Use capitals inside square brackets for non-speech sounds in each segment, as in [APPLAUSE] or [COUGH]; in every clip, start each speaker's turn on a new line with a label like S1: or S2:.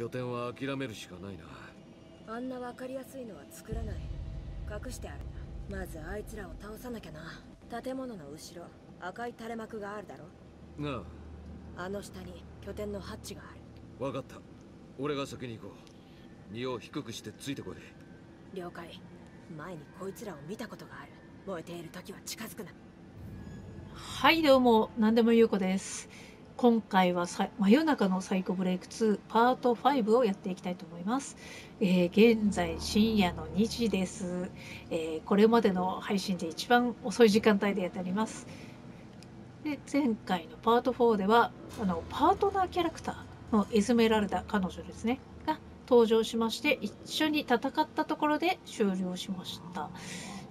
S1: 拠点は諦めるしかない
S2: な。あんな分かりやすいのは作らない。隠してある。まずあいつらを倒さなきゃな。建物の後ろ赤い垂れ幕があるだろ。
S1: な
S2: あ。あの下に拠点のハッチがある。
S1: 分かった。俺が先に行こう。身を低くしてついてこ
S2: い了解。前にこいつらを見たことがある。燃えている時は近づくな。
S3: はいどうも。何でもゆうこです今回は真夜中のサイコブレイク2パート5をやっていきたいと思います。えー、現在深夜の2時です、えー、これまでの配信で一番遅い時間帯でやっております。で前回のパート4ではあのパートナーキャラクターのエズメラルダ彼女ですねが登場しまして一緒に戦ったところで終了しました。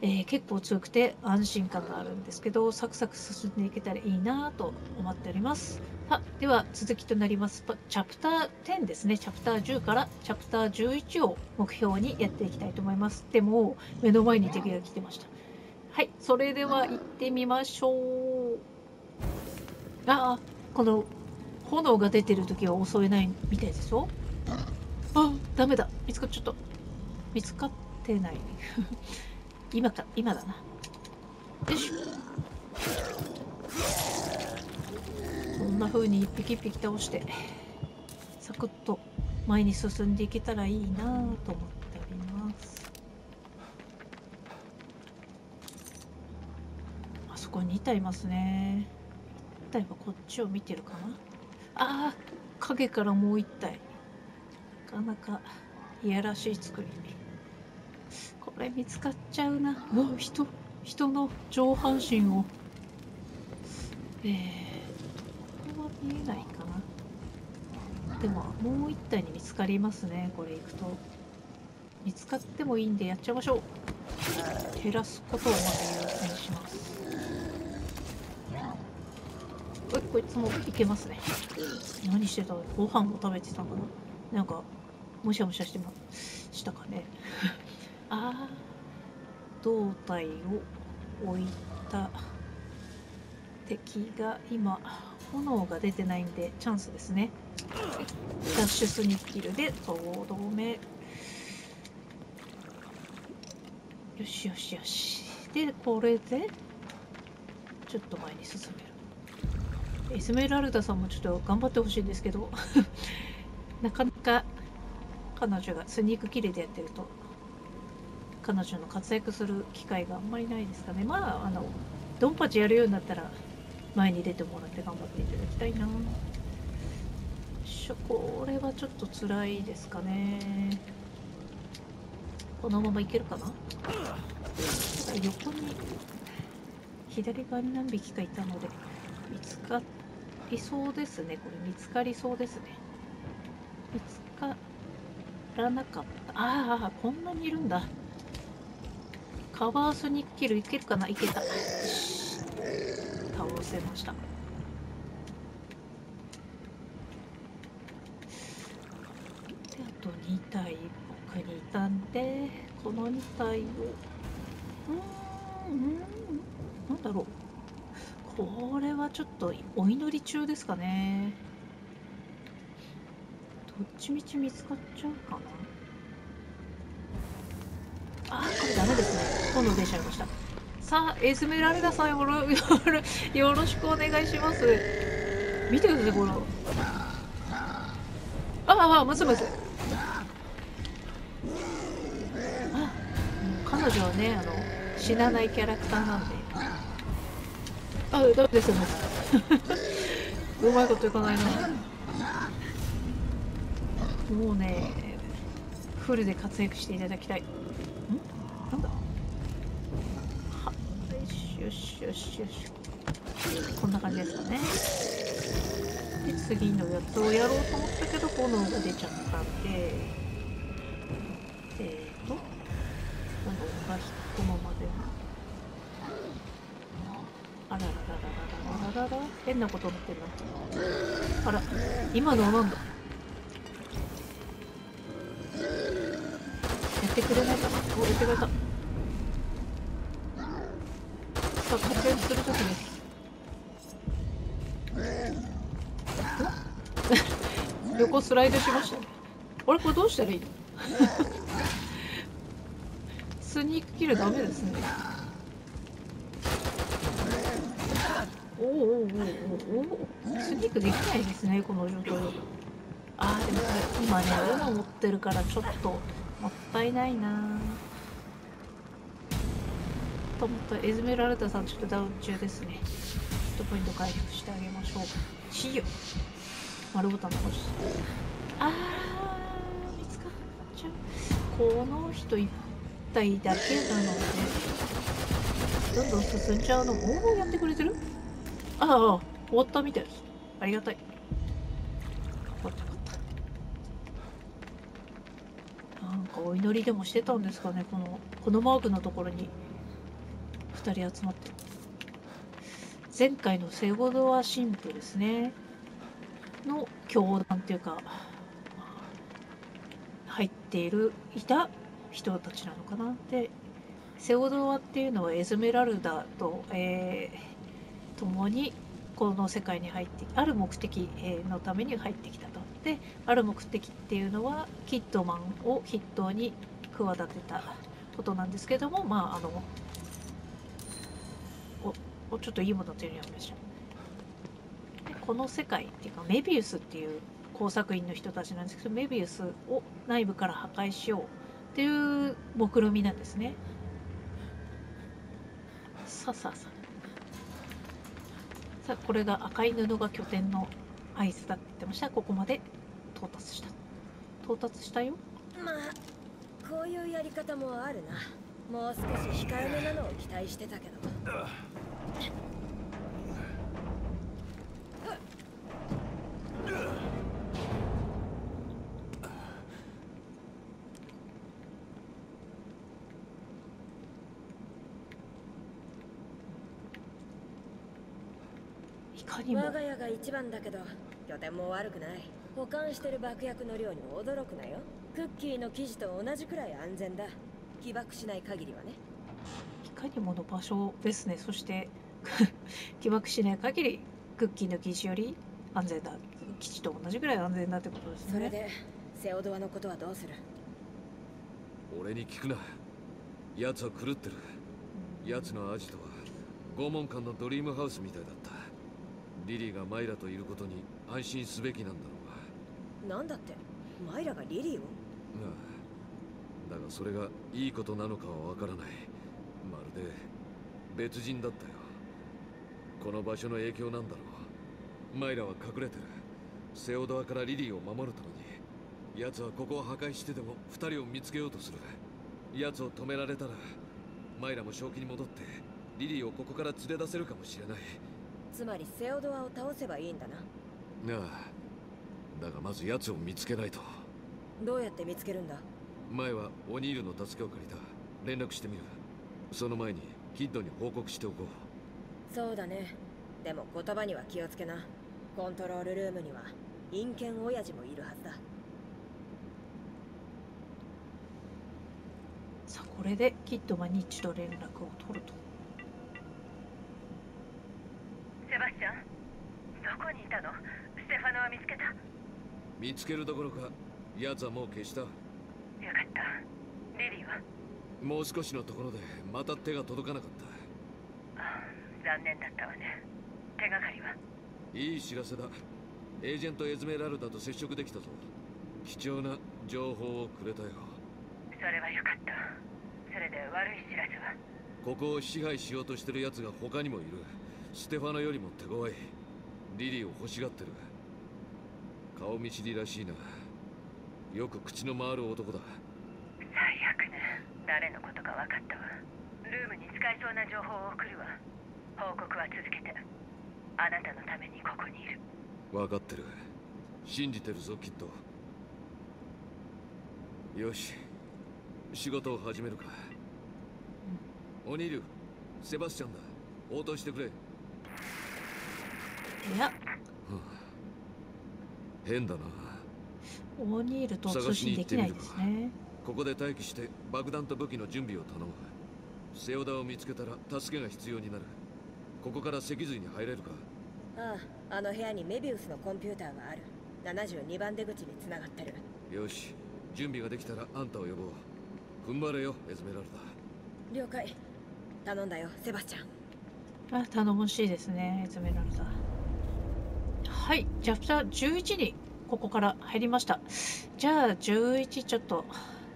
S3: えー、結構強くて安心感があるんですけどサクサク進んでいけたらいいなと思っております。はでは続きとなります。チャプター10ですね。チャプター10からチャプター11を目標にやっていきたいと思います。でも目の前に敵が来てました。はいそれでは行ってみましょう。ああこの炎が出てる時は襲えないみたいですよ。あダメだ。見つかっちゃった見つかってない。今か、今だな。よしこんな風に一匹一匹倒して、サクッと前に進んでいけたらいいなと思っております。あそこに2体いますね。1体はこっちを見てるかなああ影からもう1体。なかなかいやらしい作り。これ見つかっちゃうな。うわ人人の上半身を。えー、これは見えないかな。でももう一体に見つかりますねこれ行くと。見つかってもいいんでやっちゃいましょう。減らすことをまず優先します。おいこいつもいけますね。何してたご飯も食べてたのかな？なんかもしゃもしゃしてましたかねああ胴体を置いた敵が今炎が出てないんでチャンスですね。ダッシュスニッキルでとどめ。よしよしよし。でこれでちょっと前に進める。エスメラルダさんもちょっと頑張ってほしいんですけど。[LAUGHS] なかなか彼女がスニークキルでやってると。彼女の活躍する機会があんまりないですかね。まああのドンパチやるようになったら前に出てもらって頑張っていただきたいな。しょこれはちょっと辛いですかね。このままいけるかな？横に左側に何匹かいたので見つかりそうですね。これ見つかりそうですね。見つからなかった。ああこんなにいるんだ。カバースニッキルいけるかな？いけた。倒せました。であと2体奥にいたんでこの2体を。うんうんなんだろう。これはちょっとお祈り中ですかね。どっちみち見つかっちゃうかな。あこれダメですね。炎出ちゃいました。さあエスメラルダさんよろ [LAUGHS] よろしくお願いします。見てくださいこのああむずむずあ彼女はねあの死なないキャラクターなんで。あダメですよねうまいこといかないな。もうねフルで活躍していただきたいなんだはよしよしよしよし。こんな感じですかね。で次のやつをやろうと思ったけど炎が出ちゃったんでえーと炎が引くままで。あららららららららら変なことになってるなあら今のはなんだスライドしました。あれこれどうしたらいいの？スニークキルダメですね。おおおおおおおスニークできないですねこの状況。であでもこれ今ね斧持ってるからちょっともったいないな。と思った。エズメラルダさんちょっとダウン中ですね。ヒットポイント回復してあげましょう。C よ丸ボタン残しあー見つかっちゃう。この人一体だけなのでどんどん進んじゃうのもうやってくれてる？ああ終わったみたい。ですありがたい終わった。かったなんかお祈りでもしてたんですかねこのこのマークのところに。2人集まって。前回のセゴドア神父ですね。の教団っていうか入っているいた人たちなのかなでセオドアっていうのはエズメラルダと、えー共にこの世界に入ってある目的のために入ってきたと。である目的っていうのはキッドマンを筆頭に企てたことなんですけどもまああのおおちょっといいもの手に入りました。この世界っていうかメビウスっていう工作員の人たちなんですけどメビウスを内部から破壊しようっていう目論見みなんですね。さあさあさあ。さあこれが赤い布が拠点の合図だって言ってました。ここまで到達した。到達したよ。
S2: まあこういうやり方もあるな。もう少し控えめなのを期待してたけど我が家が一番だけど拠点も悪くない。保管してる爆薬の量に驚くなよ。クッキーの生地と同じくらい安全だ。起爆しない限りはね。
S3: いかにもの場所ですね。そして [LAUGHS] 起爆しない限りクッキーの生地より安全だ基地と同じぐらい安全だってことですね。
S2: それでセオドアのことはどうする？
S1: 俺に聞くな。奴は狂ってる。奴のアジトは拷問官のドリームハウスみたいだった。リリーがマイラといることに安心すべきなんだろうが。
S2: なんだって？マイラがリリーを？
S1: ああだがそれがいいことなのかはわからない。まるで別人だったよ。この場所の影響なんだろう。マイラは隠れてるセオドアからリリーを守るために奴はここを破壊してでも二人を見つけようとする。奴を止められたらマイラも正気に戻ってリリーをここから連れ出せるかもしれない。
S2: つまりセオドアを倒せばいいんだな。
S1: ああ。だがまず奴を見つけないと。
S2: どうやって見つけるんだ？
S1: 前はオニールの助けを借りた。連絡してみる。その前にキッドに報告しておこう。
S2: そうだね。でも言葉には気をつけなコントロールルームには陰険親父もいるはずだ。
S3: さあこれでキッドマンに一度連絡を取ると。
S4: セバスチャンどこにいたの？ステファノは見つけた。よ
S1: 見つけるどころか奴はもう消した。
S4: かった。リリーは？
S1: もう少しのところでまた手が届かなかった。
S4: あ残念だったわね。手がかりは？い
S1: い知らせだ。エージェントエズメラルダと接触できたぞ。貴重な情報をくれたよ。
S4: それはよかった。それで悪い知らせは？
S1: ここを支配しようとしてる奴が他にもいる。ステファノよりも手強い。リリーを欲しがってる。顔見知りらしいな。よく口の回る男だ。
S4: 最悪ね。誰のことか分かったわ。ルームに使えそうな情報を送るわ。報告は続けてあなたのためにここにいる。
S1: 分かってる。信じてるぞきっと。よし。仕事を始めるか、オニールセバスチャンだ。応答してくれ。
S3: いや。
S1: 変だな。
S3: オーニールと通信できないですね。
S1: ここで待機して爆弾と武器の準備を頼む。セオダを見つけたら助けが必要になるここから脊髄に入れるか。
S2: あああの部屋にメビウスのコンピューターがある。72番出口に繋がってる。
S1: よし。準備ができたらあんたを呼ぼう。踏ん張れよエズメラル
S2: 了解。頼んだよセバスチャン。
S3: あ頼もしいですねエズメラルダ。はいチャプター11にここから入りました。じゃあ11ちょっと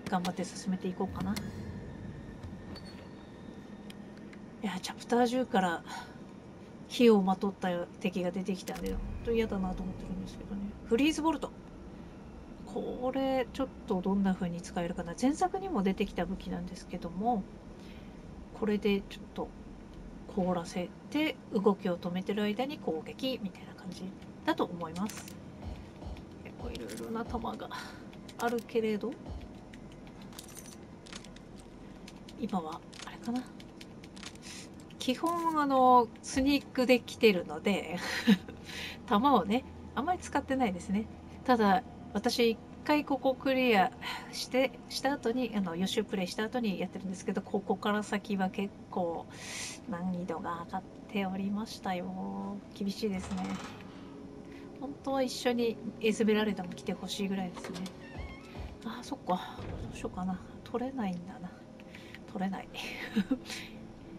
S3: 頑張って進めていこうかな。いやチャプター10から火をまとった敵が出てきたんで本当嫌だなと思ってるんですけどね。フリーズボルト。これちょっとどんな風に使えるかな。前作にも出てきた武器なんですけどもこれでちょっと凍らせて動きを止めてる間に攻撃みたいな感じだと思います。結構いろいろな弾があるけれど。今はあれかな。基本あのスニークで来てるので [LAUGHS] 弾をねあまり使ってないですね。ただ私一回ここクリアしてした後にあの予習プレイした後にやってるんですけどここから先は結構難易度が上がっておりましたよ。厳しいですね。本当は一緒にエズベラレダも来てほしいぐらいですね。あそっか。どうしようかな。取れないんだな。取れない。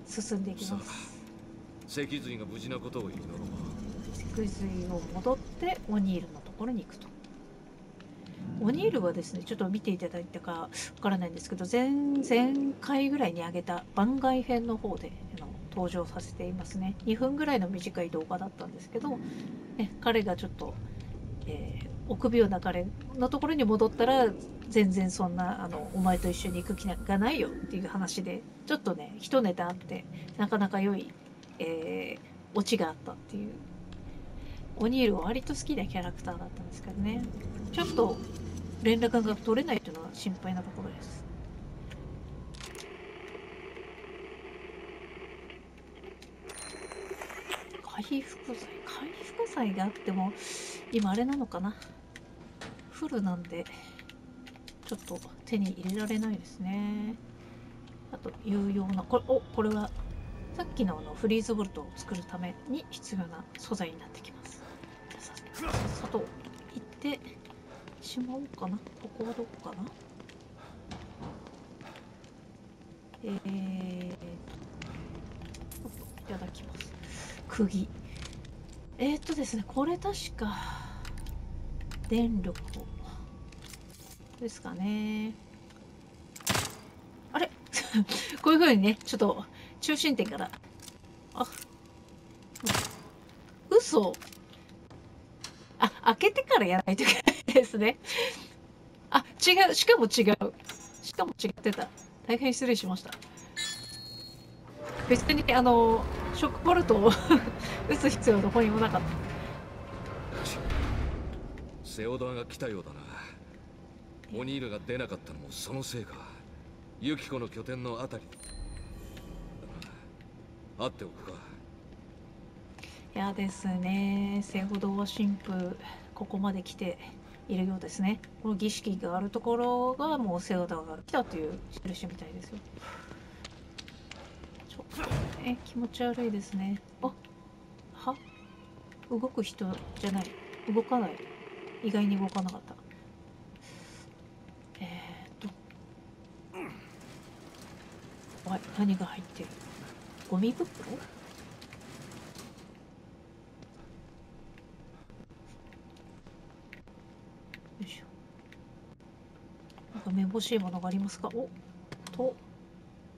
S3: 進んでいきます。
S1: 脊髄が無事なことを祈ろう。
S3: 脊髄を戻ってオニールのところに行くと。オニールはですねちょっと見ていただいたかわからないんですけど前々回ぐらいに上げた番外編の方であの登場させていますね。2分ぐらいの短い動画だったんですけど、ね、彼がちょっと、えー臆病な彼のところに戻ったら全然そんなあのお前と一緒に行く気がないよっていう話でちょっとね一ネタあってなかなか良い、えー、オチがあったっていう。オニールは割と好きなキャラクターだったんですけどね。ちょっと連絡が取れないというのは心配なところです。回復剤回復剤があっても今あれなのかな？フルなんで。ちょっと手に入れられないですね。あと有用なこれおこれはさっきのあのフリーズボルトを作るために必要な素材になってきます。じゃあさっさと行ってしまおうかな。ここはどこかな。えーといただきます。釘。えー、っとですねこれ確か電力をですかね。あれ？[LAUGHS] こういう風にねちょっと中心点から。あ嘘。あ開けてからやらないといけないですね。あ違う。しかも違う。しかも違ってた。大変失礼しました。別にあのショックボルトを [LAUGHS] 打つ必要はどこにもなかった。
S1: セオドアが来たようだな。オニールが出なかったのもそのせいか。ユキコの拠点のあたり。会っておくか。
S3: いやですね。セオドア神父ここまで来ているようですね。この儀式があるところがもうセオドアが来たという印みたいですよ。ちょっとね。気持ち悪いですね。あは？動く人じゃない。動かない。意外に動かなかったえー、っとおい何が入ってる？ゴミ袋？よいしょ。なんかめぼしいものがありますか？おと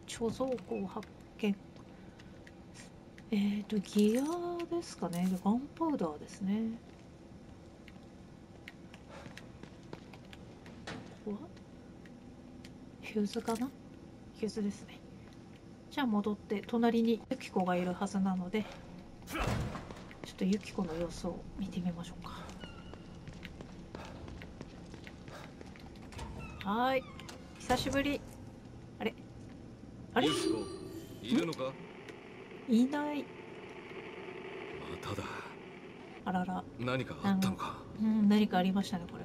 S3: 貯蔵庫を発見。えーとギアですかね。ガンパウダーですね。ここは？ヒューズかな？ヒューズですね。じゃあ戻って隣にユキコがいるはずなのでちょっとユキコの様子を見てみましょうか。はーい。久しぶり。あれ？あれ？
S1: いるのか？
S3: いない。
S1: まただ。
S3: あらら。
S1: 何かあったのか？
S3: うん何かありましたねこれ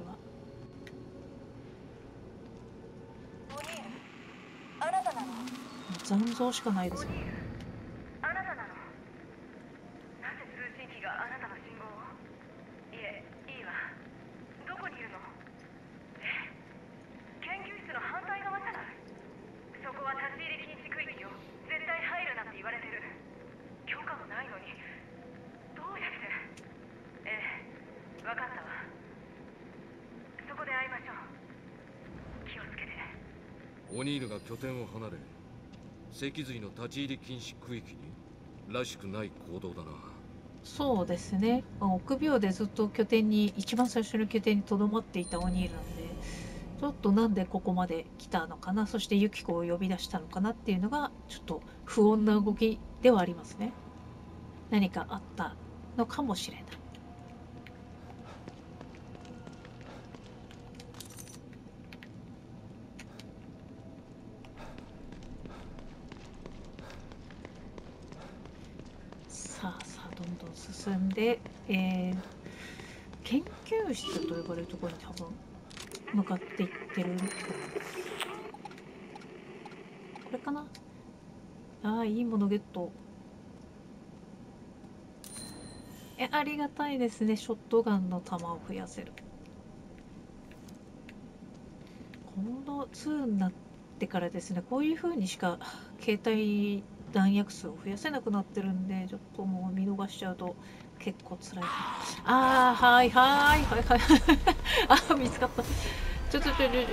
S3: 残像しかないですよ
S4: あなたなのなぜ通信機があなたの信号を。いえいいわ。どこにいるの？え
S2: 研究室の反対側から。そこは立ち入り禁止区域よ。絶対入るなって言われてる。許可もないのに。どうやって。ええ分かったわ。そこで会いましょう気をつけて
S1: オニールが拠点を脊髄の立ち入り禁止区域にらしくない行動だな。
S3: そうですね、ま、臆病でずっと拠点に一番最初の拠点にとどまっていたオニールなんでちょっとなんでここまで来たのかなそしてユキコを呼び出したのかなっていうのがちょっと不穏な動きではありますね。何かあったのかもしれない。進んで、えー研究室と呼ばれるところに多分向かっていってるこれかな？ああいいものゲット。えありがたいですね。ショットガンの弾を増やせる。この2になってからですね。こういう風にしか携帯弾薬数を増やせなくなってるんでちょっともう見逃しちゃうと結構辛い。ああはいはいはいはい。[LAUGHS] あ見つかった。ちょちょちょちょ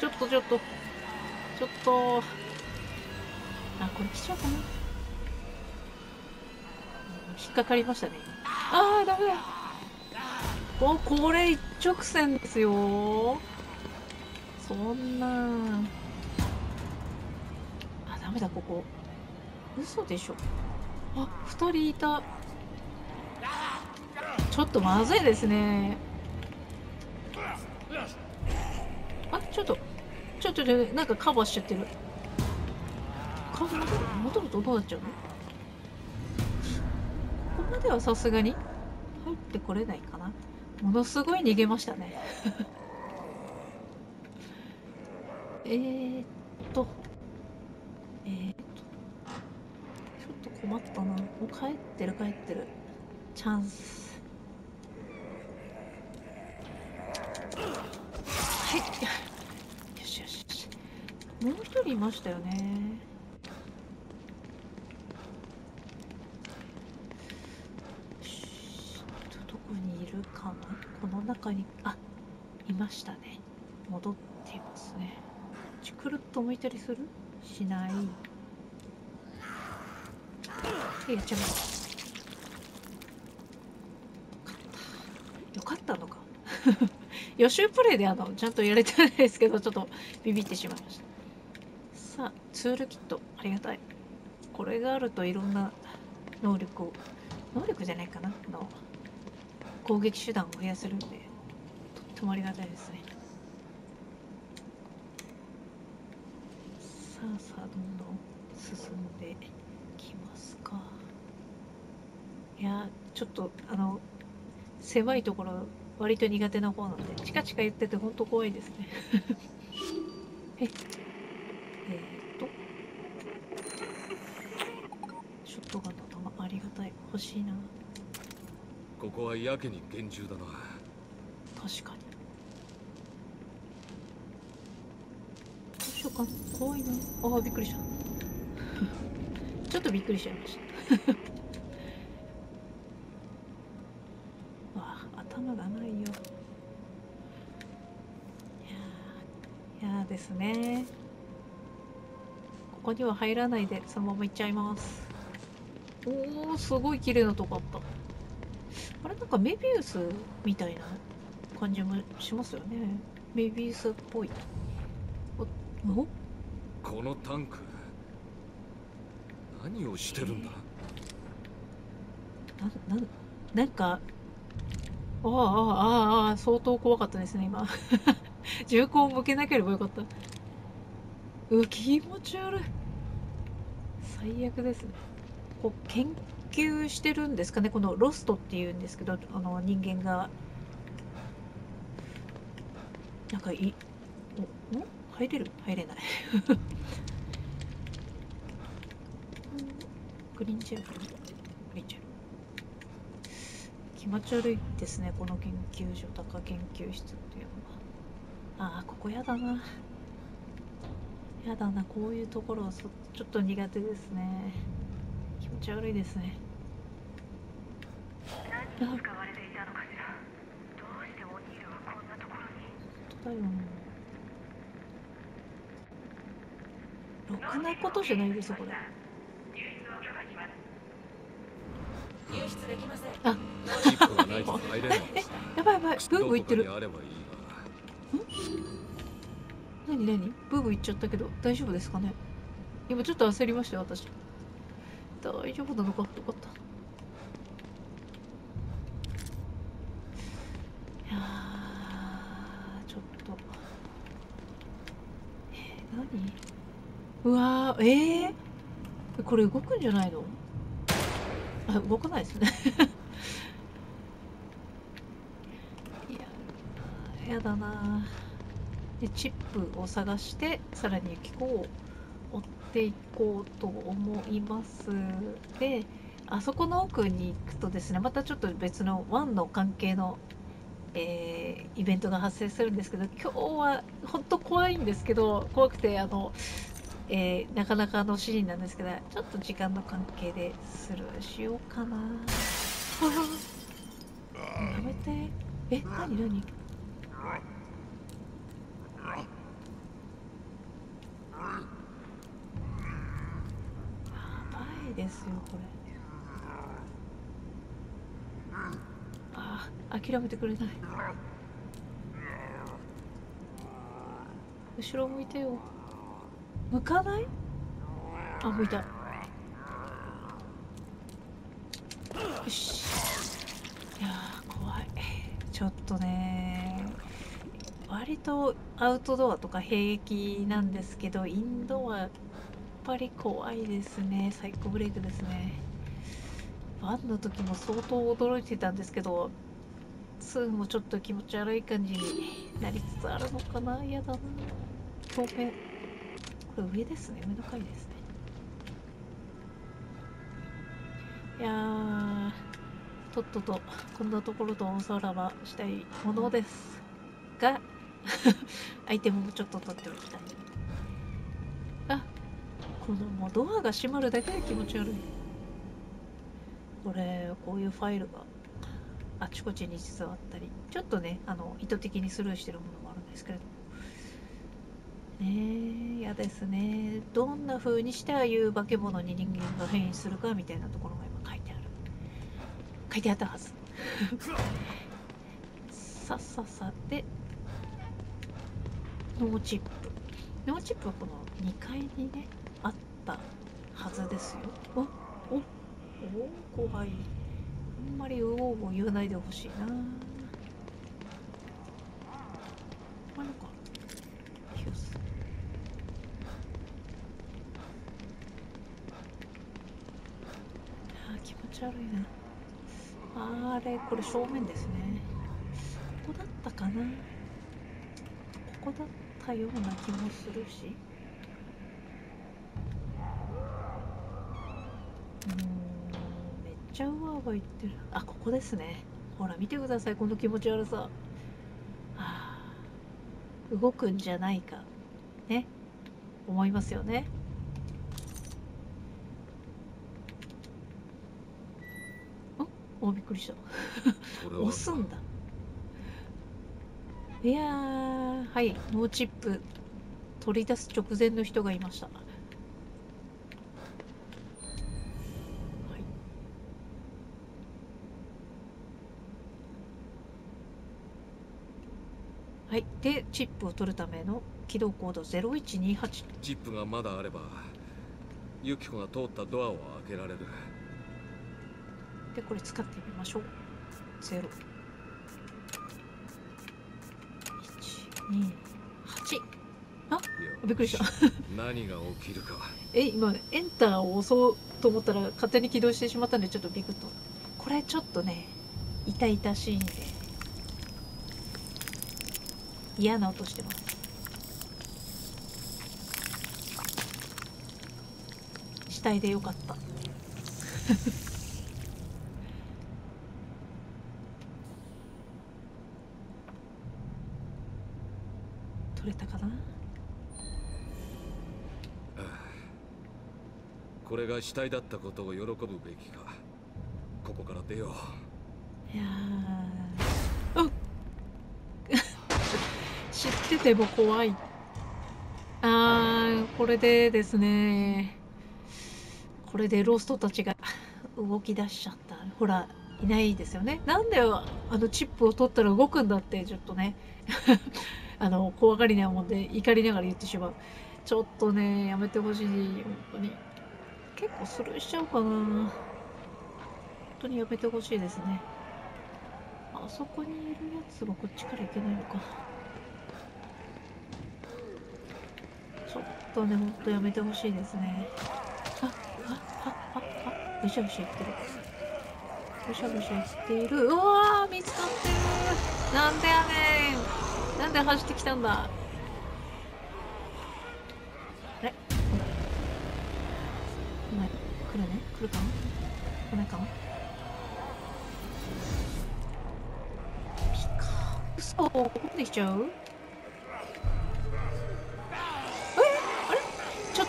S3: ちょっとちょっと。ちょっと。あこれ来ちゃうかな。引っかかりましたね。ああダメだ。おこれ一直線ですよ。そんな。あダメだここ。嘘でしょ。あ二人いた。ちょっとまずいですね。あちょっと。ちょっとちょっとなんかカバーしちゃってる。カバー？戻るとどうなっちゃうの？ここまではさすがに。入ってこれないかな。ものすごい逃げましたね。[LAUGHS] えーっと。えー困ったな。もう帰ってる帰ってる。チャンス。はい。よしよしよし。もう一人いましたよね。よし。どこにいるかな。この中にあいましたね。戻っていますね。ちくるっと向いたりする？しない。やっちゃいますよかったのか。[LAUGHS] 予習プレイであのちゃんとやれてないですけどちょっとビビってしまいました。さあツールキットありがたい。これがあるといろんな能力を能力じゃないかな。あの攻撃手段を増やせるんでとってもありがたいですね。さあさあどんどん進んできますかいやちょっとあの狭いところ割と苦手な方なんでチカチカ言ってて本当怖いですね。え [LAUGHS] えー、っとショットガンの弾ありがたい欲しいな。
S1: ここはやけに厳重だな。
S3: 確かに。どうしようかな。怖いな。ああびっくりした。[LAUGHS] ちょっとびっくりしちゃいましたわあ頭がないよいやーいやーですね。ここには入らないでそのまま行っちゃいます。おおすごい綺麗なとこあった。あれなんかメビウスみたいな感じもしますよね。メビウスっぽい。おお？
S1: このタンク何をしてるんだ？
S3: なななんかああああああ相当怖かったですね今銃口を向けなければよかった。うわ気持ち悪い。最悪ですね。こう研究してるんですかね。このロストっていうんですけどあの人間が。なんかいおお入れる？入れない。[LAUGHS] グリーンチェアグリーンチェア。気持ち悪いですね。この研究所とか研究室っていうのは。ああここやだな。やだなこういうところはそちょっと苦手ですね。気持ち悪いですね。
S4: 何に使われていたのかしら。どうしてオニールはこんなところに？
S3: 本当だよろくなことじゃないですよこれ。
S2: 入室できません
S1: チップがないと入れないんです [LAUGHS]
S3: やばいやばい。ブーブー言ってる何何？ブーブー言っちゃったけど大丈夫ですかね？今ちょっと焦りましたよ私。大丈夫なのか？よかった。いやちょっと。えー、何？うわーえー、これ動くんじゃないの？あ動かないですね。[LAUGHS] いややだなでチップを探してさらにユキコを追っていこうと思います。であそこの奥に行くとですねまたちょっと別のワンの関係の、えーイベントが発生するんですけど今日は本当怖いんですけど怖くてあの、えーなかなかのシーンなんですけどちょっと時間の関係でスルーしようかな。やめて。え何何やばいですよこれ。ああ諦めてくれない。後ろ向いてよ。向かない？あ向いた。よし。いやー怖い。ちょっとね割とアウトドアとか平気なんですけどインドアぱり怖いですね。サイコブレイクですね。ワンの時も相当驚いてたんですけど2もちょっと気持ち悪い感じになりつつあるのかな。嫌だな。表面これ上ですね。上の階ですね。いやーとっととこんなところとおさらばしたいものですが [LAUGHS] アイテムもちょっと取っておきたい。このもうドアが閉まるだけで気持ち悪い。これこういうファイルがあちこちに実はあったり。ちょっとねあの意図的にスルーしてるものもあるんですけれども。ねえ嫌ですね。どんな風にしてああいう化け物に人間が変異するかみたいなところが今書いてある。書いてあったはず。[LAUGHS] さっさっさ。でノーチップ。ノーチップはこの2階にねったはずですよ。おおお怖いあんまりうおうお言わないでほしいな。あなんかヒュースあ気持ち悪いな。あれこれ正面ですね。ここだったかな。ここだったような気もするしうーんめっちゃうわうわ言ってる。あここですね。ほら見てください。この気持ち悪さ。あ。ー動くんじゃないか。ね。思いますよね。おおびっくりした。押すんだ。いやーはい。ノーチップ。取り出す直前の人がいましたはいはいでチップを取るための起動コード0128
S1: チップがまだあればユキコが通ったドアを開けられる。
S3: でこれ使ってみましょう。0 1 2 8
S1: よ
S3: びっくりした。
S1: 何が起きるか。
S3: え今エンターを押そうと思ったら勝手に起動してしまったんでちょっとビクッと。これちょっとね痛々しいんで嫌な音してます。死体でよかった。[LAUGHS] 取れたかな？
S1: これが死体だったことを喜ぶべきか。ここから出よう。
S3: いやーあ知っても怖い。あーこれでですね。これでローストたちが [LAUGHS] 動き出しちゃった。ほらいないですよね。なんであのチップを取ったら動くんだってちょっとね。[LAUGHS] あの怖がりなもんで怒りながら言ってしまう。ちょっとねやめてほしい。本当に。結構スルーしちゃうかな。本当にやめてほしいですね。あそこにいるやつがこっちから行けないのかちょっとねほんとやめてほしいですね。あああああブシャブシャ言ってる。ブシャブシャ言っている。うわー見つかってる。なんでやねん。なんで走ってきたんだ。あれ？お前来るね？来るかな来ないかなピカ嘘。ここまで来ちゃう？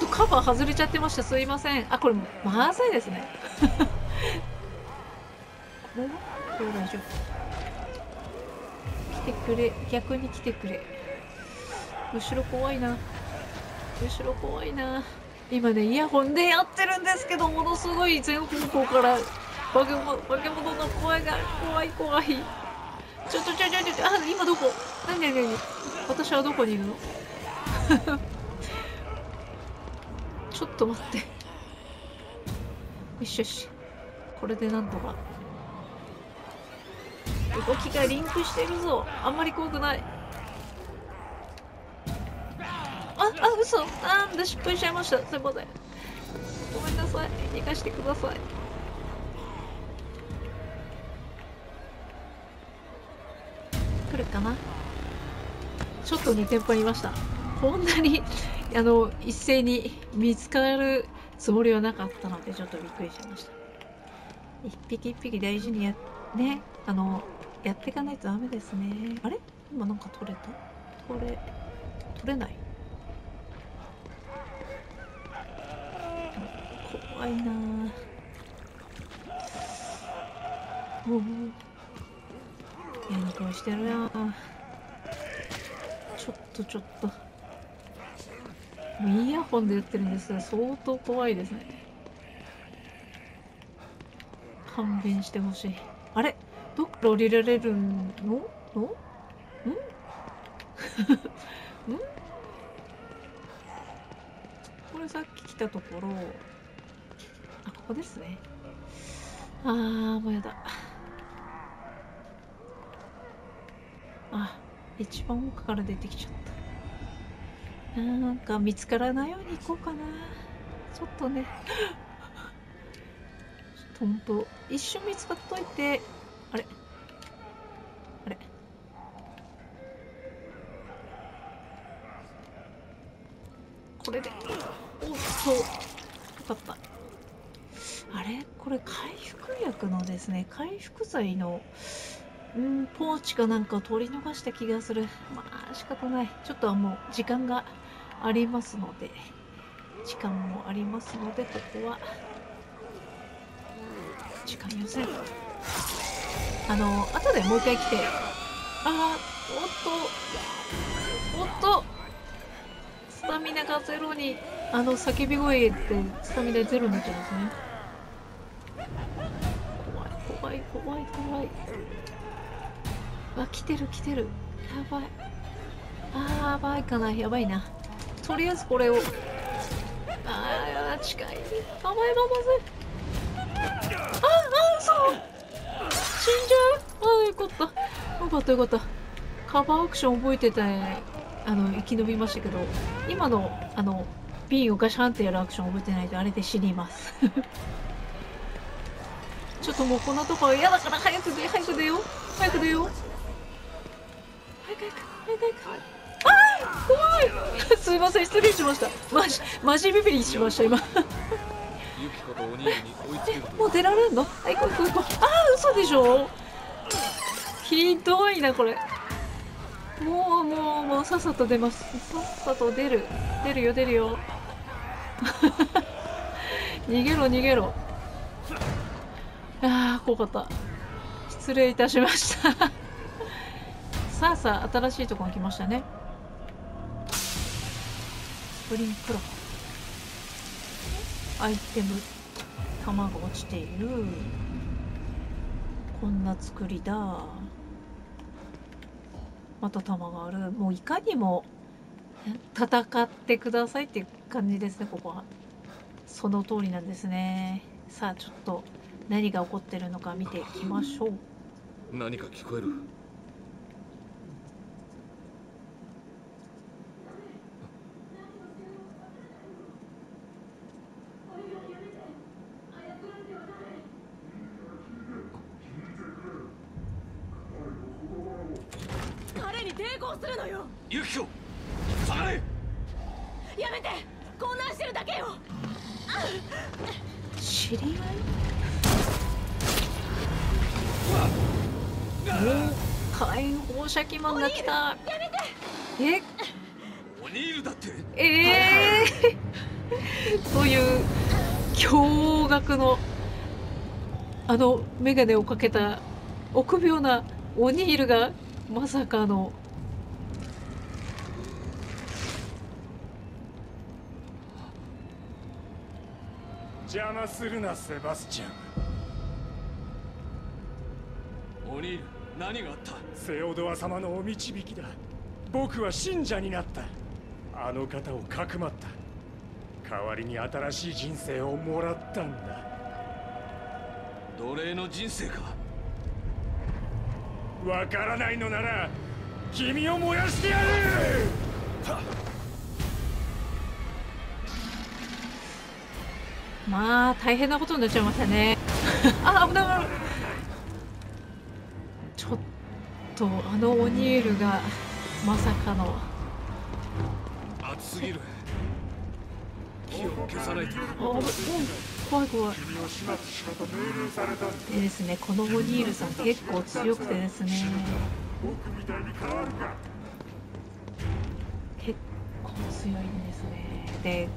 S3: とカバー外れちゃってました。すいません。あこれまずいですね。[LAUGHS] これは？これ大丈夫来てくれ。逆に来てくれ。後ろ怖いな。後ろ怖いな。今ねイヤホンでやってるんですけどものすごい全方向から化け物化け物の声が怖い怖い。ちょちょちょちょちょあ今どこ？何何何？私はどこにいるの？[LAUGHS] と待って。よしよし。これでなんとか。動きがリンクしてるぞ。あんまり怖くない。ああ嘘。なんで失敗しちゃいました。すいません。ごめんなさい。逃がしてください。来るかな？ちょっと2店舗いました。こんなにあの一斉に見つかるつもりはなかったのでちょっとびっくりしました。一匹一匹大事にやねあのやっていかないとダメですね。あれ？今なんか取れた？取れ取れない？怖いな。おお嫌な顔してるな。ちょっとちょっと。イヤホンで言ってるんですが相当怖いですね。勘弁してほしい。あれ？どっから降りられるの？の？んん [LAUGHS] これさっき来たところ。あここですね。あーもうやだ。あ一番奥から出てきちゃった。なんか見つからないように行こうかな。ちょっとね。ちょっとほんと一瞬見つかっといて。あれ。あれ。これで。おっと。よかった。あれ？これ回復薬のですね。回復剤のうんポーチかなんかを取り逃した気がする。ま仕方ない。ちょっとはもう時間がありますので時間もありますのでここは時間優先あの後でもう一回来て。あーおっと。おっと。スタミナがゼロにあの叫び声でスタミナゼロになっちゃうんですね。怖い怖い怖い怖い。あ来てる来てる。やばい。あーやばいかなやばいな。とりあえずこれを。あー近い。やばいまずいああ嘘。死んじゃう。ああよかった。よかったよかった。カバーアクション覚えてたあの生き延びましたけど今のあの瓶をガシャンってやるアクション覚えてないとあれで死にます。[LAUGHS] ちょっともうこんなとこ嫌だから早く出早く出よう早く出よう。早く早く早く早く。怖い。[LAUGHS] すいません失礼しました。マジマジビビりしました今。もう出られんのはい行こう。行こう行こうああ嘘でしょ？ひどいなこれ。もうもうもうさっさと出ます。さっさと出る。出るよ出るよ。[LAUGHS] 逃げろ逃げろ。ああ怖かった。失礼いたしました。[LAUGHS] さあさあ新しいところに来ましたねプリンクラアイテム弾が落ちている。こんな作りだ。また弾がある。もういかにも戦ってくださいっていう感じですねここは。その通りなんですね。さあちょっと何が起こってるのか見ていきましょう。
S1: 何か聞こえる
S2: 彼に抵抗するのよ
S1: ユキコ下がれ
S2: やめて。混乱してるだけよ。
S3: 知り合い？お火炎放射器マンが来た。え
S1: オニールだって。
S3: え？ー、という驚愕のあの眼鏡をかけた臆病なオニールがまさかの
S5: 邪魔するなセバスチャン。
S1: オニール何があった？
S5: セオドア様のお導きだ。僕は信者になった。あの方をかくまった。代わりに新しい人生をもらったんだ。
S1: 奴隷の人生か？
S5: わからないのなら君を燃やしてやる
S3: まあ大変なことになっちゃいましたね。[LAUGHS] あ危ない危ないちょっとあのオニールがまさかの。
S1: 熱すぎる。火を消さないと。
S3: 怖い怖い。でですねこのオニールさん結構強くてですね。結構強いんですね。で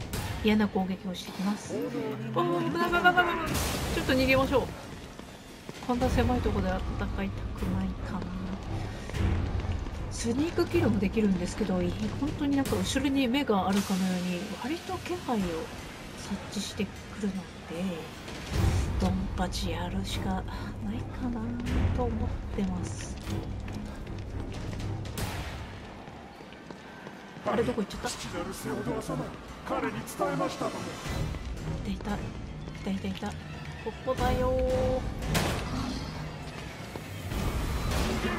S3: 嫌な攻撃をしてきます。おお危ない危ない危ない危ない。ちょっと逃げましょう。こんな狭いところで戦いたくないかな。スニークキルもできるんですけどい本当になんか後ろに目があるかのように割と気配を察知してくるのでドンパチやるしかないかなと思ってます。あれどこ行っちゃった？
S5: 彼に伝えましたと。も
S3: い。たいたいたい。たいたここだよ。ー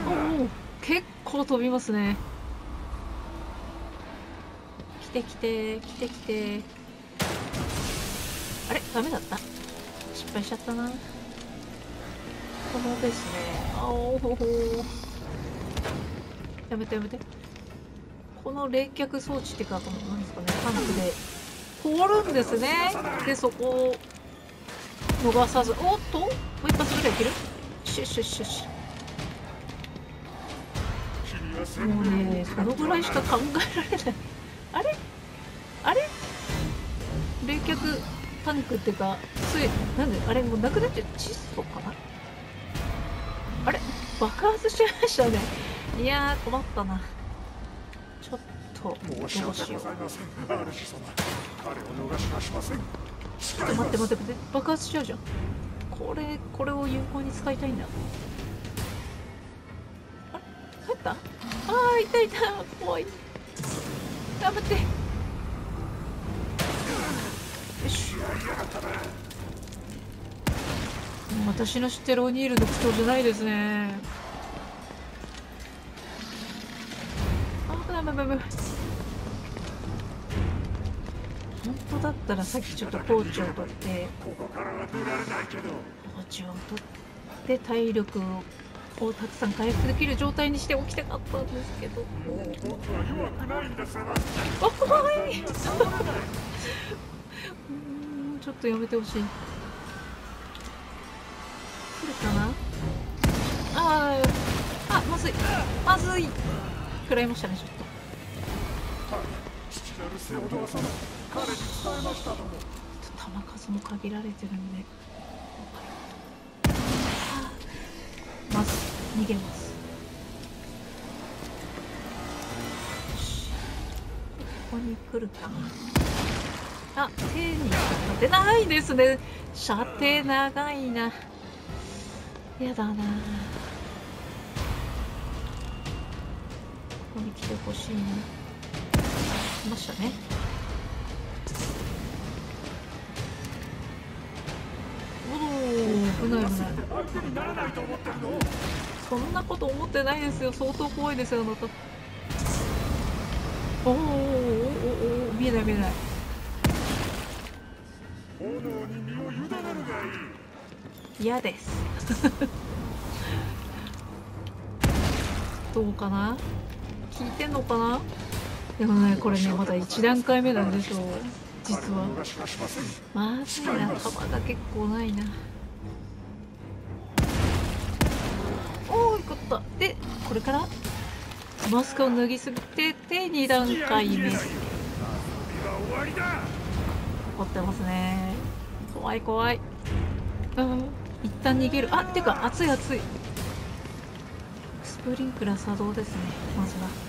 S3: おお結構飛びますね。来て来て来て来て。あれダメだった。失敗しちゃったな。このですね。あおほほやめてやめてこの冷却装置っていうかこのなんですかねタンクで。凍るんですね。でそこを逃さずおっともう一発ぐらいいける？シュッシュッシュッシュ。もうねそのぐらいしか考えられない。[LAUGHS] あれ？あれ？冷却タンクっていうかついなんであれもうなくなっちゃう？窒素かな？あれ？爆発しちゃいましたね。いやー困ったなうしよう
S5: 申し訳ございません主様彼を逃しはしません
S3: ちょっと待って待って待って爆発しちゃうじゃん。これこれを有効に使いたいんだ。あれ？入った？あーいたい。た怖い頑張って。よし。私の知ってるオニールの口調じゃないですね。あ危ない危ない危ない。だったらさっきちょっとポーチを取って
S5: ここからは出られないけど
S3: ポーチを取って体力をたくさん回復できる状態にしておきたかったんですけど。
S5: もう僕は弱くない。んですセバスチ
S3: あ怖い。
S5: いう
S3: んちょっとやめてほしい。来るかな？あーあまずい。まずい。食らいましたねちょっと。
S5: はい父なるセオドア様彼に伝えましたとも
S3: ちょっと弾数も限られてるんで。まず逃げます。よしこに来るかな。あ手に当てないですね。射程長いな。やだな。ここに来てほしいな。来ましたね。危ない危ない
S5: 相手にならないと思ってるの
S3: そんなこと思ってないですよ相当怖いですよあなたおーおーおーおーお見えな？い見えない
S5: 炎に身を委ねるがいい
S3: 嫌ですどうかな？聞いてんのかな？でもねこれねまだ1段階目なんですよ実は。
S5: ません
S3: まずいな。弾が結構ないな。でこれからマスクを脱ぎすぎてて2段階目
S5: 付き合いきれないよ遊びは終わりだ
S3: 怒ってますね。怖い怖い。うん。一旦逃げる。あっていうか熱い熱い。スプリンクラー作動ですね。まずは。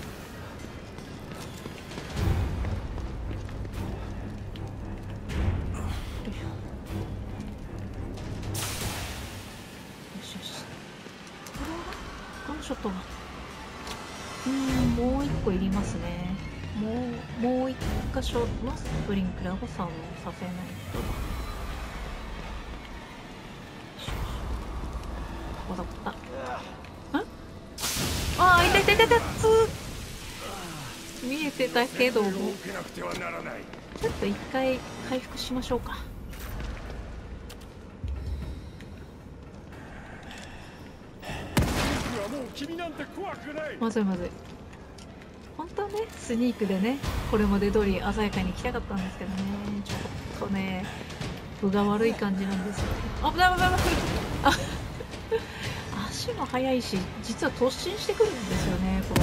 S3: ガンショットがうんもう一個いりますね。もうもう一箇所のスプリンクラーを作動させないとだここだった。んああいたいたいたい。たつ。見えてたけども。ちょっと一回回復しましょうか。まずいまずい。本当はねスニークでねこれまで通り鮮やかに行きたかったんですけどね。ちょっとね分が悪い感じなんですよ。ね危ない危ない危ない。足も速いし実は突進してくるんですよねこ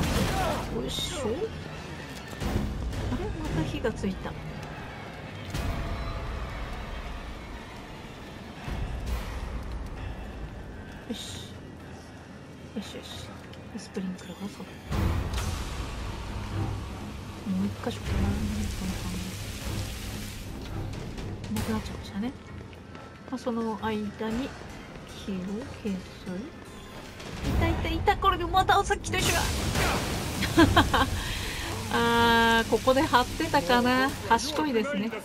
S3: のよいしょ。あれ？また火がついた。もう一箇所止まるねこの感じなくなっちゃいましたね、まあ、その間に火を消す。いたいたい。たこれでまたさっきと一緒が [LAUGHS] あーここで張ってたかな。賢いですね。[LAUGHS]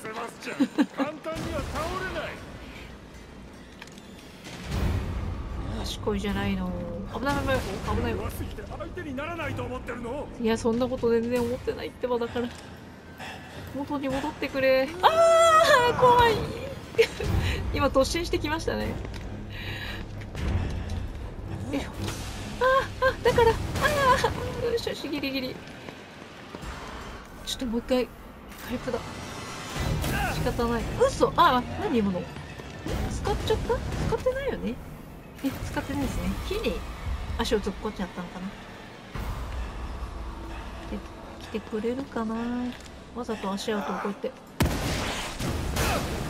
S3: 賢いじゃないの。危ない危ない。危ない
S5: 弱すぎて相手にならないと思ってるの？
S3: いやそんなこと全然思ってないってばだから。元に戻ってくれ。あー怖い。[LAUGHS] 今突進してきましたね。よいしょ。あーあだから。あーよしよしギリギリ。ちょっともう一回。回復だ仕方ない。嘘。あー何今の？ん使っちゃった？使ってないよねえ使ってないですね。火に足を突っ込んじゃったのかな。で来てくれるかな。わざと足跡をこうやって。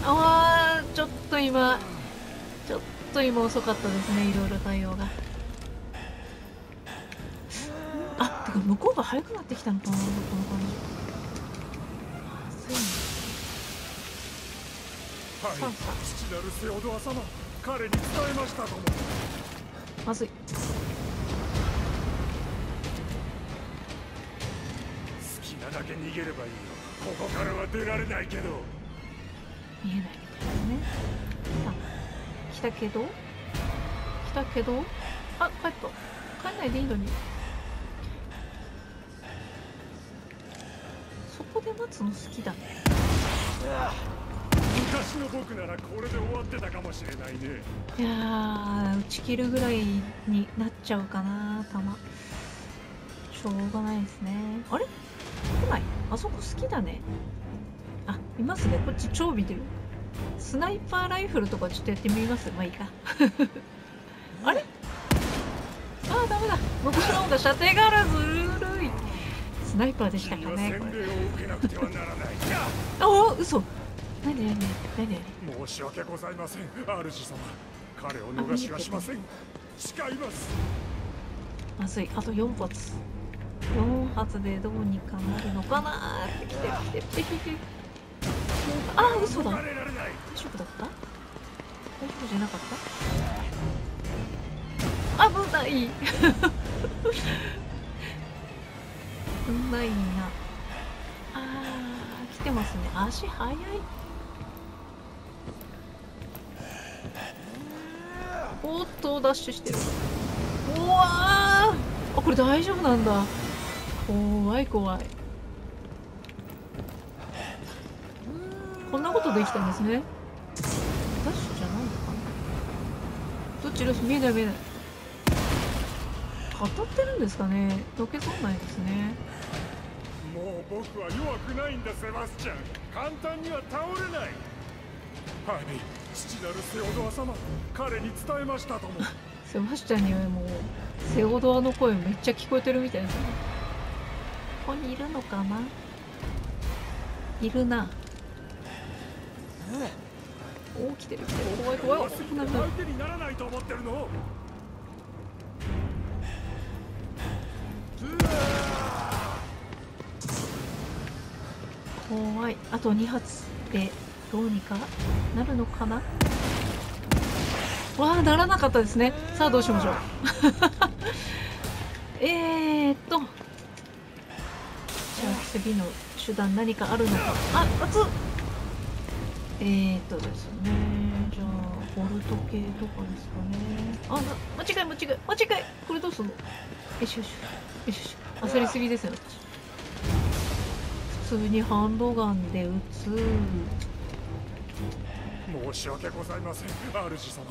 S3: あーちょっと今ちょっと今遅かったですね。いろいろ対応が。あてか向こうが速くなってきたのかな。この感じまずいな
S5: はい。
S3: さあさ
S5: 父なるセオドア様彼に伝えましたとも。
S3: まずい。
S5: 好きなだけ逃げればいいよ。ここからは出られないけど。
S3: 見えないみたいですね。来た来たけど？来たけど？あ帰った。帰んないでいいのに。そこで待つの好きだね
S5: 昔の僕ならこれで終わってたかもしれないね。
S3: いやー打ち切るぐらいになっちゃうかな弾しょうがないですね。あれ？来ない？あそこ好きだね。あいますね。こっち超見てる。スナイパーライフルとかちょっとやってみます？まあいいか。あれ？あーダメだ。僕の方が射程がある。ずるい。スナイパーでしたかねこれ。
S5: 洗礼を受けなくてはならない。
S3: あお嘘何何何何何
S5: 申し訳ございません。主様彼を逃しはしません。誓います。
S3: まずい。あと4発。4発でどうにかなるのかなーって来て来て。来て来てあ嘘だ。大丈夫だった？大丈夫じゃなかった？危ない。[LAUGHS] 危ないな。あー来てますね。足速い。おっとダッシュしてる。うわー。あこれ大丈夫なんだ。怖い怖い。こんなことできたんですね。ダッシュじゃないのかな。どっちどっち見えない見えない。当たってるんですかね。溶けそうないですね。
S5: もう僕は弱くないんだセバスチャン。簡単には倒れない。はい父なるセオドア様彼に伝えましたとも。
S3: セバスチャンにはもうセオドアの声めっちゃ聞こえてるみたいですねここにいるのかな？いるな。お来てる来てる。怖い怖い。
S5: 怖
S3: い危ない
S5: 相手にならないと思ってるの。
S3: 怖い。あと2発でどうにかなるのかな？わあならなかったですね。さあどうしましょう。[LAUGHS] えーっと。じゃあ次の手段何かあるのか。あ熱っ。えーっとですね。じゃあボルト系とかですかね。あな間違い間違い。間違い。これどうすんの？よいし。ょよしよし。焦りすぎですよ普通にハンドガンで撃つ。
S5: 申し訳ございません。主様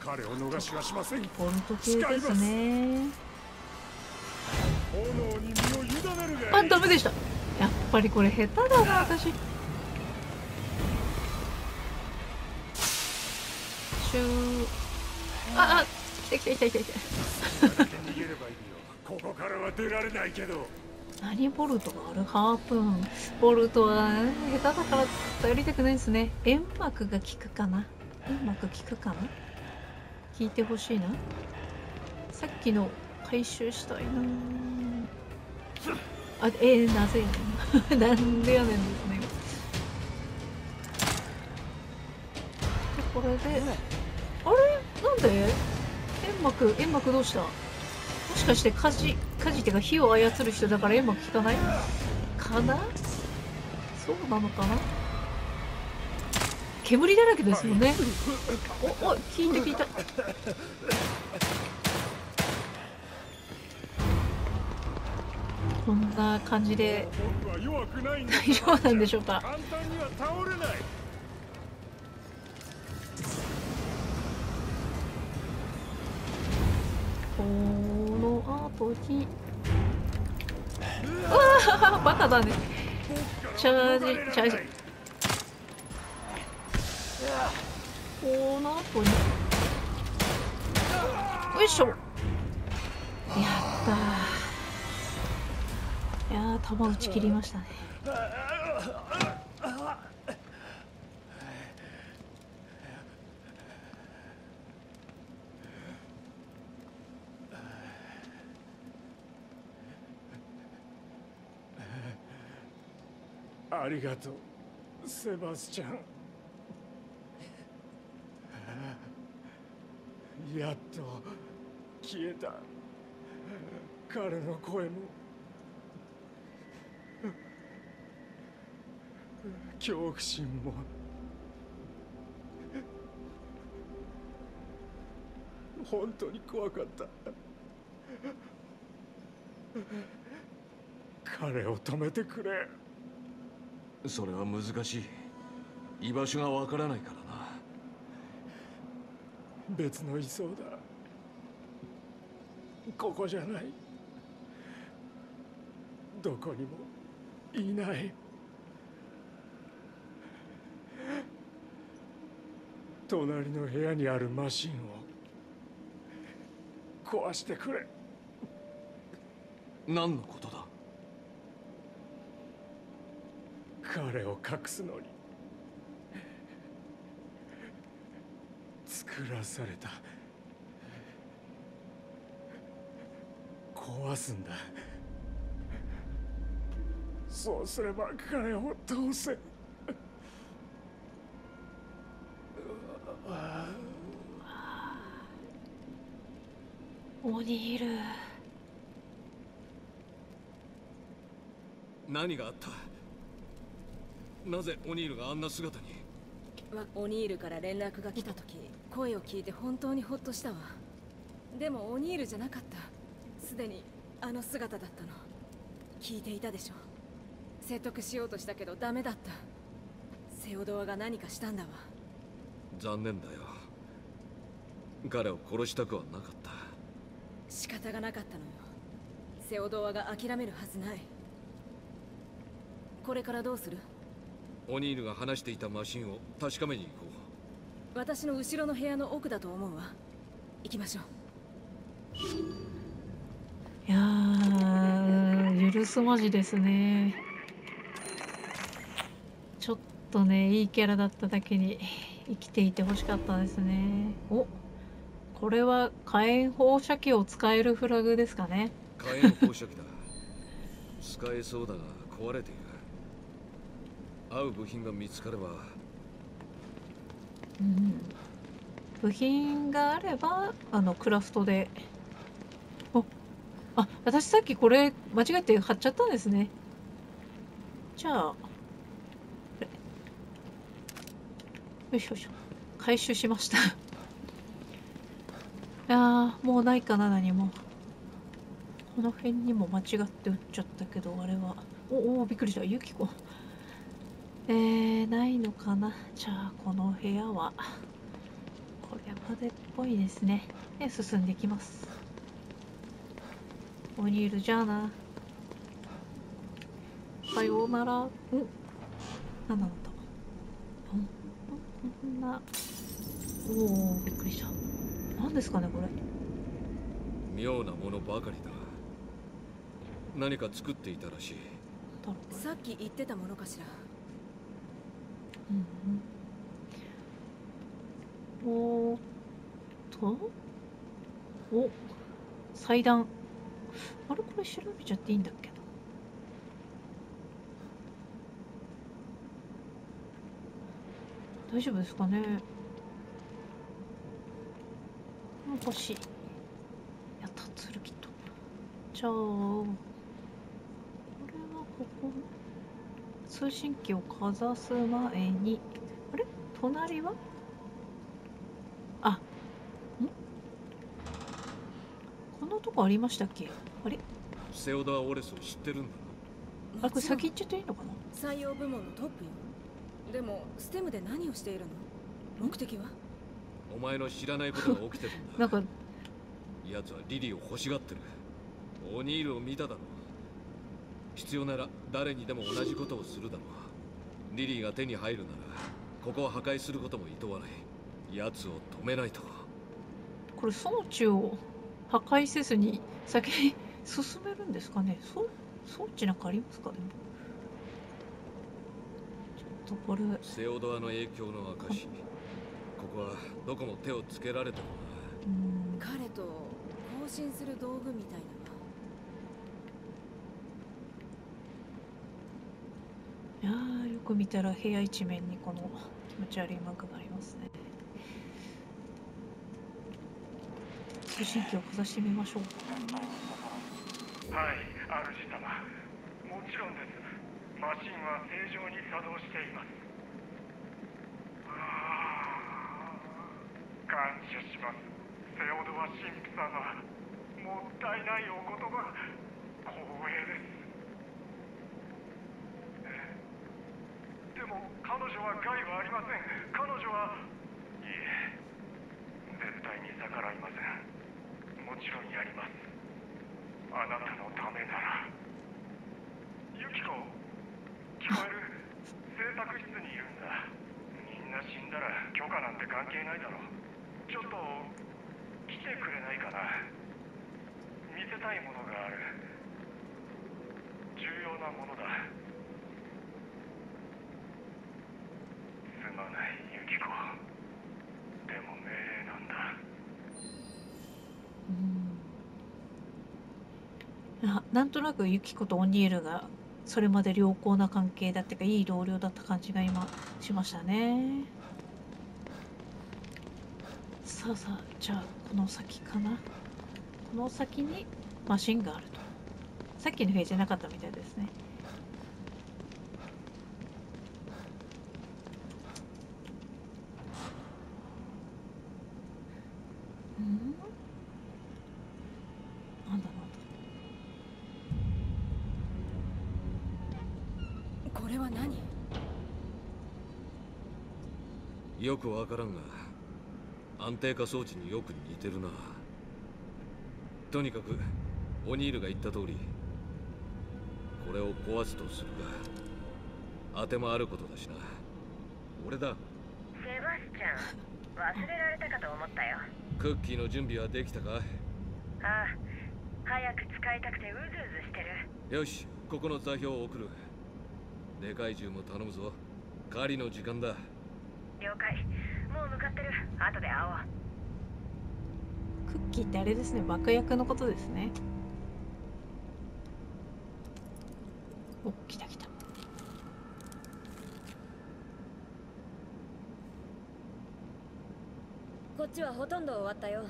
S5: 彼を逃しはしません。
S3: ボルト系ですね。
S5: 炎に身を委ねるが
S3: あダメでした。やっぱりこれ下手だな私。シュー。あ。あ来た来た来た来た。来た
S5: ここからは出られないけど
S3: 何ボルトがある？ハープーン。ボルトは下手だから頼りたくないですね。煙幕が効くかな？煙幕効くかな？聞いてほしいな。さっきの回収したいな。あえー、なぜやねん。なんでやねんですね。でこれで。あれ？なんで？煙幕煙幕どうした？もしかして火事火事っていうか火を操る人だから煙幕効かない？かな？そうなのかな？煙だらけですもんね。おお聞いて聞いた。こんな感じで。大丈夫なんでしょうか？
S5: 簡単
S3: の後に。うわあバカだね。チャージチャージ。この後に。よいしょ。やったー。いやー弾打ち切りましたね
S5: ありがとうセバスチャン。[LAUGHS] やっと消えた。彼の声も。恐怖心も。本当に怖かった。彼を止めてくれ。
S1: それは難しい。居場所がわからないからな。
S5: 別の位相だ。ここじゃない。どこにもいない。隣の部屋にあるマシンを。壊してくれ。
S1: 何のことだ？
S5: 彼を隠すのに。作らされた。壊すんだ。そうすれば彼を倒せ。
S3: オニール
S1: 何があった？なぜオニールがあんな姿に？
S2: わオニールから連絡が来た時声を聞いて本当にホッとしたわ。でもオニールじゃなかった。すでにあの姿だったの。聞いていたでしょ。説得しようとしたけどダメだった。セオドアが何かしたんだわ。
S1: 残念だよ。彼を殺したくはなかった。
S2: 仕方がなかったのよ。セオドアが諦めるはずない。これからどうする？
S1: オニールが話していたマシンを確かめに行こ
S2: 私の後ろの部屋の奥だと思うわ。行きましょう。
S3: いやー許すまじですね。ちょっとねいいキャラだっただけに生きていてほしかったですね。おこれは火炎放射器を使えるフラグですかね。
S1: う火炎放射器だ。使えそうだが壊れている合う部品が見つかれば。
S3: うん。部品があればあのクラフトで。おあ私さっきこれ間違えて貼っちゃったんですね。じゃあこれよいしょよいしょ。回収しました。いやーもうないかな何も。この辺にも間違って打っちゃったけどあれは。おおびっくりした。ユキコえー、ないのかな？じゃあこの部屋はこれまでっぽいですね。で進んできます。オニールじゃあな。さようなら。うん何なんだんんんなおおびっくりした何ですかねこれ
S1: 妙なものばかりだ何か作っていたらしい
S2: さっき言ってたものかしら
S3: うんおっと。お。祭壇。あれ？これ調べちゃっていいんだっけな？大丈夫ですかね？この星やった剣と。じゃあこれはここ通信機をかざす前にあれ？隣は？あん？こんなとこありましたっけ？あれ？
S1: セオダー・オレスを知ってるんだ
S3: あこれ先行っちゃっていいのかな？
S2: 採用部門のトップよ。でもステムで何をしているの？目的は？
S1: お前の知らないことが起きてるんだ。[LAUGHS]
S3: なんか
S1: 奴はリリーを欲しがってる。オニールを見ただろ。う必要なら誰にでも同じことをするだろう。リリーが手に入るならここを破壊することも厭わない。奴を止めないと。
S3: これ装置を破壊せずに先に進めるんですかね？そう装置なんかありますかね？ちょっとこれ。
S1: セオドアの影響の証ここはどこも手をつけられたの
S3: うん。
S2: 彼と交信する道具みたいなの
S3: いやーよく見たら部屋一面にこの気持ち悪いマークがありますね。通信機をかざしてみましょう。
S5: はい主様。もちろんです。マシンは正常に作動しています。あー感謝します。セオドア神父様。もったいないお言葉。光栄ですでも彼女は害はありません。彼女はいえ絶対に逆らいません。もちろんやります。あなたのためなら。ユキコ聞こえる？製作室にいるんだ。みんな死んだら許可なんて関係ないだろ。ちょっと来てくれないかな。見せたいものがある。重要なものだすまないユキコでも命令なんだ。
S3: うん。あなんとなくユキコとオニールがそれまで良好な関係だっていうかいい同僚だった感じが今しましたね。さあさあじゃあこの先かな。この先にマシンがあると。さっきの部屋じゃなかったみたいですねうんなんだなんだ
S2: これは何
S1: よくわからんが安定化装置によく似てるな。とにかくオニールが言った通りこれを壊すとするが当てもあることだしな。俺だ。
S4: セバスチャン忘れられたかと思ったよ。
S1: クッキーの準備はできたか？
S4: ああ早く使いたくてうずうずしてる。
S1: よしここの座標を送る。でかい銃も頼むぞ。狩りの時間だ
S4: 了解。もう向かってる。後で会おう。
S3: クッキーってあれですね。爆薬のことですね。お来た来た。
S2: こっちはほとんど終わったよ。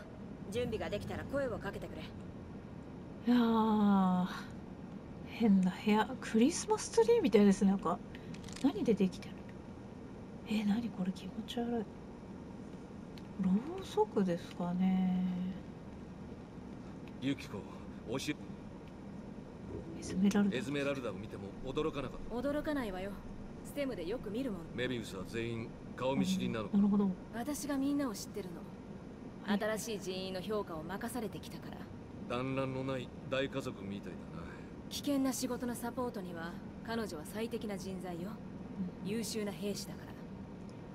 S2: 準備ができたら声をかけてくれ。
S3: いやー変な部屋。クリスマスツリーみたいですねなんか。何でできてるえー、何これ気持ち悪い。ろうそくですかね。
S1: ユキコおし
S3: エスメラルダ
S1: エズメラルダを見ても驚かなかった。
S2: 驚かないわよ。ステムでよく見るもん。
S1: メビウスは全員顔見知りなの。か
S3: なるほど。
S2: 私がみんなを知ってるの。
S3: はい。
S2: 新しい人員の評価を任されてきたから。
S1: 団らんのない大家族みたいだな。
S2: 危険な仕事のサポートには彼女は最適な人材よ。優秀な兵士だから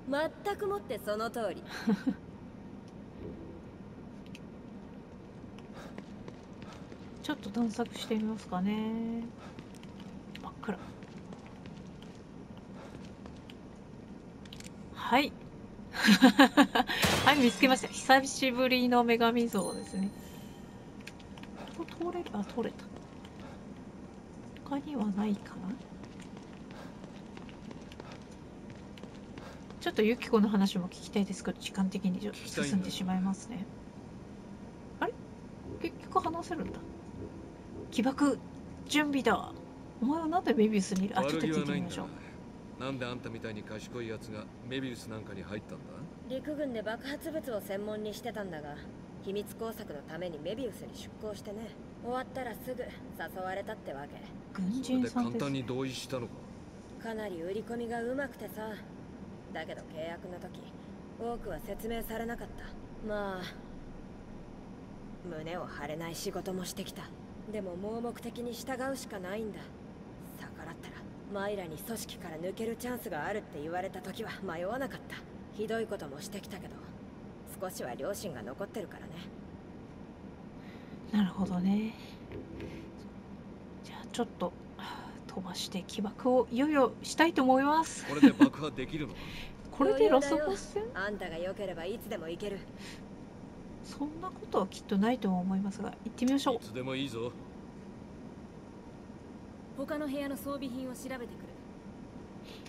S2: 全くもってその通り。[LAUGHS]
S3: ちょっと探索してみますかね。真っ暗。はい。[LAUGHS] はい見つけました。久しぶりの女神像ですね。ここ通れるあ通れた。他にはないかな。ちょっとユキコの話も聞きたいですけど時間的にちょっと進んでしまいますね。あれ？結局話せるんだ。起爆準備だ。お前はなんでメビウスにいる？あちょっと聞いてみましょう。
S1: なんであんたみたいに賢いやつがメビウスなんかに入ったんだ？
S2: 陸軍で爆発物を専門にしてたんだが秘密工作のためにメビウスに出向してね。終わったらすぐ誘われたってわけ。
S3: 軍人さんです。
S1: で簡単に同意したのか？
S2: かなり売り込みがうまくてさだけど契約の時多くは説明されなかった。まあ胸を張れない仕事もしてきた。でも盲目的に従うしかないんだ。逆らったらマイラに組織から抜けるチャンスがあるって言われた時は迷わなかった。ひどいこともしてきたけど少しは良心が残ってるからね。
S3: なるほどね。じゃあちょっと飛ばして起爆をいよいよしたいと思います。
S1: これで爆破できるのか [LAUGHS]
S3: これでラスボス戦？
S2: あんたが良ければいつでも行ける。
S3: そんなことはきっとないと思いますが行ってみましょう。
S1: いつでもいいぞ。
S2: 他の部屋の装備品を調べてくる。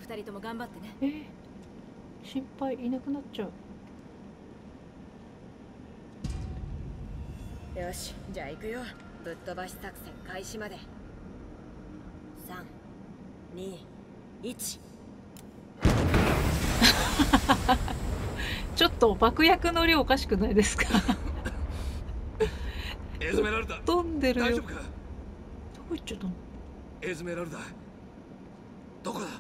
S2: 二人とも頑張ってね。
S3: え？ー心配いなくなっちゃう。
S2: よしじゃあ行くよ。ぶっ飛ばし作戦開始まで。321
S3: ち。[LAUGHS] ょっと爆薬の量おかしくないですか？
S1: エズメラルダ
S3: 飛んでるよ。どこ
S1: 大丈夫か？
S3: 行っちゃったの？
S1: エズメラルダどこだ？[LAUGHS]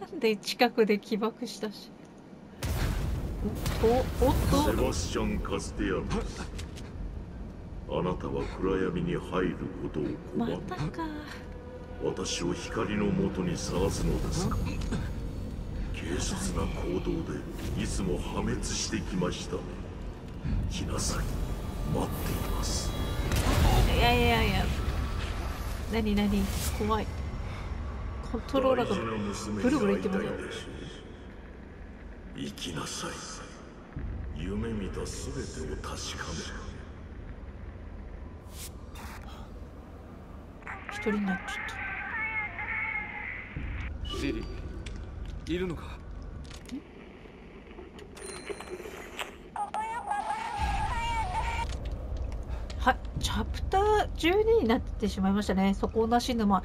S3: なんで近くで起爆したし。おおっ
S6: セ
S3: と？
S6: バスチャン・カステあなたは暗闇に入ることを
S3: ま
S6: 拒んだ。
S3: たか。
S6: 私を光のもとに探すのですか。軽率な行動でいつも破滅してきました。ね来なさい。待っています。
S3: いやいやいや。何何？怖い。コントローラーが
S6: 娘
S3: ブルブル
S6: い
S3: 言ってますよ
S6: たいでしょう生きなさい夢見た全てを確かめる
S3: 人になっちゃっ
S1: リリーいるのか？
S3: たはいチャプター12になってしまいましたね。底なし沼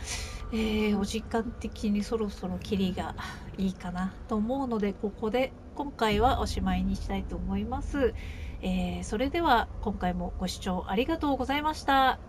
S3: えー、お時間的にそろそろキリがいいかなと思うのでここで今回はおしまいにしたいと思います、えーそれでは今回もご視聴ありがとうございました